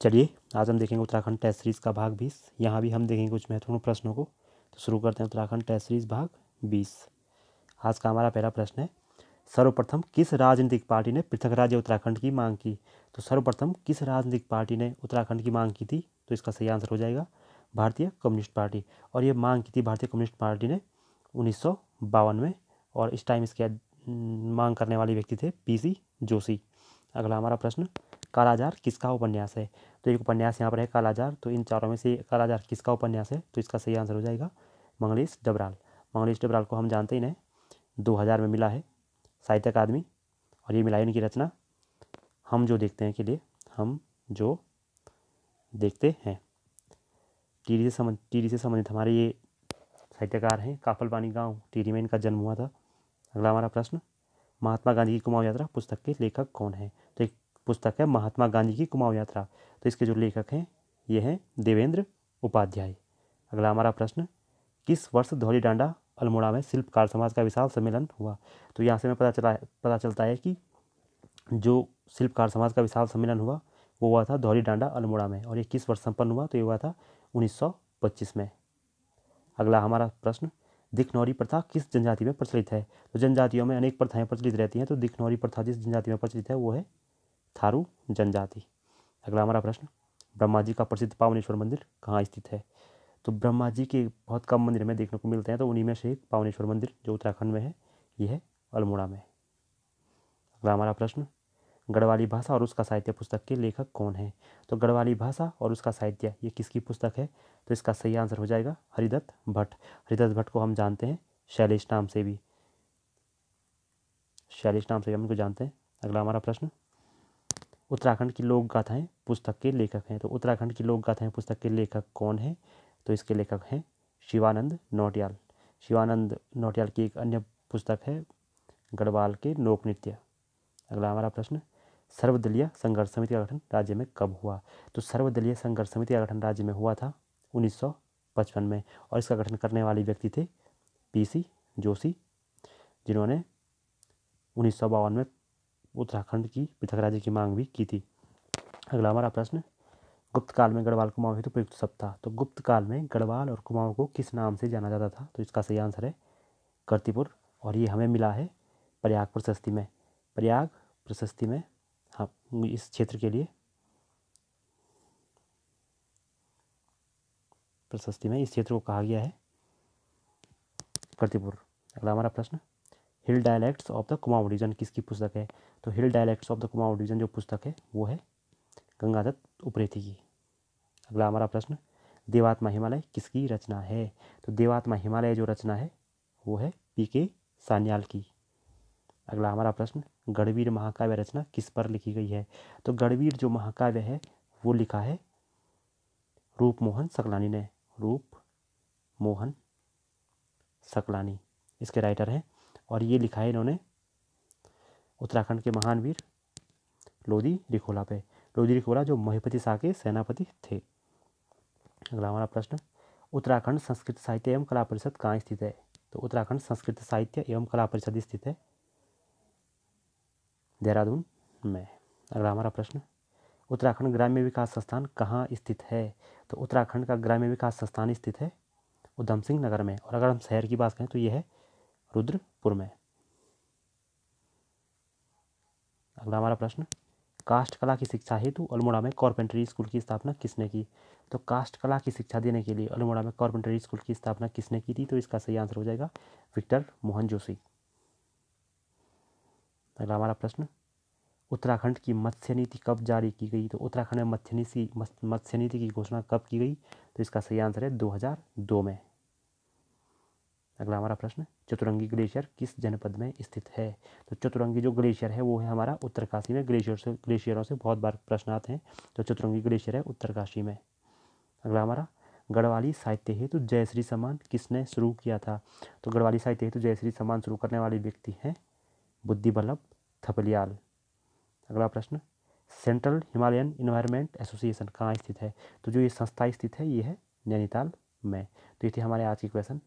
चलिए, आज हम देखेंगे उत्तराखंड टेस्ट सीरीज़ का भाग बीस। यहाँ भी हम देखेंगे कुछ महत्वपूर्ण प्रश्नों को। तो शुरू करते हैं उत्तराखंड टेस्ट सीरीज़ भाग बीस। आज का हमारा पहला प्रश्न है, सर्वप्रथम किस राजनीतिक पार्टी ने पृथक राज्य उत्तराखंड की मांग की? तो सर्वप्रथम किस राजनीतिक पार्टी ने उत्तराखंड की मांग की थी? तो इसका सही आंसर हो जाएगा, भारतीय कम्युनिस्ट पार्टी। और ये मांग की थी भारतीय कम्युनिस्ट पार्टी ने उन्नीस सौ बावन में, और इस टाइम इसके मांग करने वाले व्यक्ति थे पीसी जोशी। अगला हमारा प्रश्न कालाजार किसका उपन्यास है? तो एक उपन्यास यहाँ पर है कालाजार तो इन चारों में से कालाजार किसका उपन्यास है? तो इसका सही आंसर हो जाएगा मंगलेश डबराल। मंगलेश डबराल को हम जानते ही नहीं, दो हज़ार में मिला है साहित्य अकादमी, और ये मिला है इनकी रचना। हम जो देखते हैं के लिए, हम जो देखते हैं। टीरी से संबंध, टीरी से संबंधित हमारे ये साहित्यकार हैं काफलपानी गाँव, टीरी में इनका जन्म हुआ था। अगला हमारा प्रश्न, महात्मा गांधी की कुमाऊं यात्रा पुस्तक के लेखक कौन है? तो एक पुस्तक है महात्मा गांधी की कुमाऊं यात्रा। तो इसके जो लेखक हैं, ये हैं देवेंद्र उपाध्याय। अगला हमारा प्रश्न, किस वर्ष धौली डांडा अल्मोड़ा में शिल्पकार समाज का विशाल सम्मेलन हुआ? तो यहाँ से हमें पता चला, पता चलता है कि जो शिल्पकार समाज का विशाल सम्मेलन हुआ, वो हुआ था धौली डांडा अल्मोड़ा में, और ये किस वर्ष संपन्न हुआ? तो ये हुआ था 1925 में। अगला हमारा प्रश्न दिखनौरी प्रथा किस जनजाति में प्रचलित है? तो जनजातियों में अनेक प्रथाएँ प्रचलित रहती हैं तो दिखनौरी प्रथा जिस जनजाति में प्रचलित है, वो है थारू जनजाति। अगला हमारा प्रश्न ब्रह्मा जी का प्रसिद्ध पावनेश्वर मंदिर कहाँ स्थित है? तो ब्रह्मा जी के बहुत कम मंदिर में देखने को मिलते हैं तो उन्हीं में से एक पावनेश्वर मंदिर जो उत्तराखंड में है ये है अल्मोड़ा में। अगला हमारा प्रश्न, गढ़वाली भाषा और उसका साहित्य पुस्तक के लेखक कौन है? तो गढ़वाली भाषा और उसका साहित्य ये किसकी पुस्तक है? तो इसका सही आंसर हो जाएगा हरिदत्त भट्ट। हरिदत्त भट्ट को हम जानते हैं शैलेश नाम से भी। शैलेश नाम से भी हम इनको जानते हैं। अगला हमारा प्रश्न उत्तराखंड की लोक गाथाएँ पुस्तक के लेखक हैं। तो उत्तराखंड की लोक गाथाएँ पुस्तक के लेखक कौन हैं? तो इसके लेखक हैं शिवानंद नौटियाल। शिवानंद नौटियाल की एक अन्य पुस्तक है गढ़वाल के लोक नृत्य। अगला हमारा प्रश्न, सर्वदलीय संघर्ष समिति का गठन राज्य में कब हुआ? तो सर्वदलीय संघर्ष समिति का गठन राज्य में हुआ था 1955 में और इसका गठन करने वाले व्यक्ति थे पीसी जोशी, जिन्होंने उन्नीस सौ बावन में उत्तराखंड की पृथक राज्य की मांग भी की थी। अगला हमारा प्रश्न गुप्त काल में गढ़वाल कुमाऊं हेतु प्रयुक्त सप्ताह तो गुप्त काल में गढ़वाल और कुमाऊं को किस नाम से जाना जाता था? तो इसका सही आंसर है, कर्तिपुर। और ये हमें मिला है प्रयाग प्रशस्ति में। प्रयाग प्रशस्ति में हाँ इस क्षेत्र के लिए प्रशस्ति में इस क्षेत्र को कहा गया है, कर्तिपुर। अगला हमारा प्रश्न hill dialects of the Kumaon division किसकी पुस्तक है? तो hill dialects of the Kumaon division जो पुस्तक है, वो है गंगादत्त उप्रेती की। अगला हमारा प्रश्न, देवात्मा हिमालय किसकी रचना है? तो देवात्मा हिमालय जो रचना है, वो है पी के सान्याल की। अगला हमारा प्रश्न, गढ़वीर महाकाव्य रचना किस पर लिखी गई है? तो गढ़वीर जो महाकाव्य है, वो लिखा है रूप मोहन सकलानी ने। रूप मोहन सकलानी। इसके राइटर हैं और ये लिखा है इन्होंने उत्तराखंड के महान वीर लोधी रिखोला पे। लोधी रिखोला जो महिपति शाह के सेनापति थे। अगला हमारा प्रश्न, उत्तराखंड संस्कृत साहित्य एवं कला परिषद कहाँ स्थित है? तो उत्तराखंड संस्कृत साहित्य एवं कला परिषद स्थित है देहरादून में। अगला हमारा प्रश्न, उत्तराखंड ग्राम्य विकास संस्थान कहाँ स्थित है? तो उत्तराखंड का ग्राम्य विकास संस्थान स्थित है उधम सिंह नगर में। और अगर हम शहर की बात करें तो यह है रुद्रपुर में अगला हमारा प्रश्न कास्ट कला की शिक्षा हेतु अल्मोड़ा में कॉर्पेंट्री स्कूल की स्थापना किसने की? तो कास्ट कला की शिक्षा देने के लिए अल्मोड़ा में कॉर्पेंट्री स्कूल की स्थापना किसने की थी? तो इसका सही आंसर हो जाएगा विक्टर मोहन जोशी। अगला हमारा प्रश्न, उत्तराखंड की मत्स्य नीति कब जारी की गई? तो उत्तराखंड में मत्स्य नीति मत्स्य नीति की घोषणा कब की गई? तो इसका सही आंसर है 2002 में। अगला हमारा प्रश्न, चतुरंगी ग्लेशियर किस जनपद में स्थित है? तो चतुरंगी जो ग्लेशियर है, वो है हमारा उत्तरकाशी में। ग्लेशियर से, ग्लेशियरों से बहुत बार प्रश्न आते हैं तो चतुरंगी ग्लेशियर है उत्तरकाशी में। अगला हमारा, गढ़वाली साहित्य हेतु तो जयश्री सम्मान किसने शुरू किया था? तो गढ़वाली साहित्य हेतु तो जयश्री सम्मान शुरू करने वाले व्यक्ति हैं बुद्धि बल्लभ थपलियाल। अगला प्रश्न, सेंट्रल हिमालयन इन्वायरमेंट एसोसिएशन कहाँ स्थित है? तो जो ये संस्था स्थित है, ये है नैनीताल में। तो ये थे हमारे आज के क्वेश्चन।